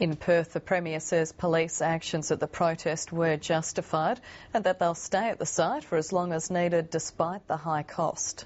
In Perth, the Premier says police actions at the protest were justified and that they'll stay at the site for as long as needed despite the high cost.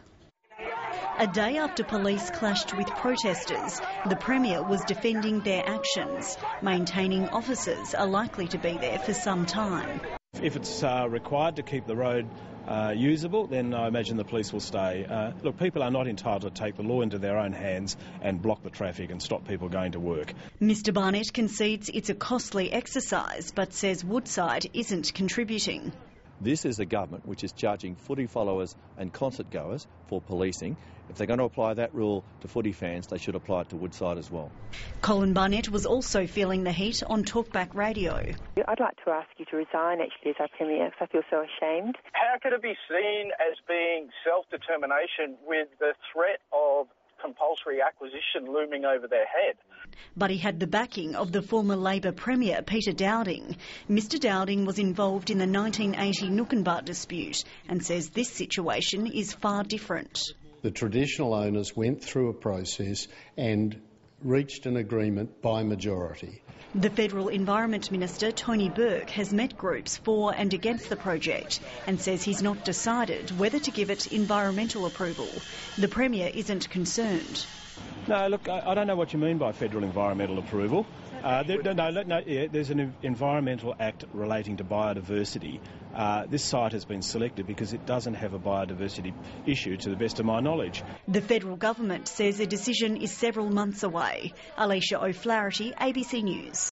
A day after police clashed with protesters, the Premier was defending their actions, maintaining officers are likely to be there for some time. If it's uh, required to keep the road uh, usable, then I imagine the police will stay. Uh, look, people are not entitled to take the law into their own hands and block the traffic and stop people going to work. Mr Barnett concedes it's a costly exercise, but says Woodside isn't contributing. This is a government which is charging footy followers and concert goers for policing. If they're going to apply that rule to footy fans, they should apply it to Woodside as well. Colin Barnett was also feeling the heat on Talkback Radio. I'd like to ask you to resign actually as our Premier because I feel so ashamed. How could it be seen as being self-determination with the threat of compulsory acquisition looming over their head. But he had the backing of the former Labor Premier, Peter Dowding. Mr Dowding was involved in the 1980 Noonkanbah dispute and says this situation is far different. The traditional owners went through a process and reached an agreement by majority. The Federal Environment Minister, Tony Burke, has met groups for and against the project and says he's not decided whether to give it environmental approval. The Premier isn't concerned. No, look, I, I don't know what you mean by federal environmental approval. Uh, there, no, no, no yeah, there's an environmental act relating to biodiversity. Uh, this site has been selected because it doesn't have a biodiversity issue, to the best of my knowledge. The federal government says a decision is several months away. Alicia O'Flaherty, ABC News.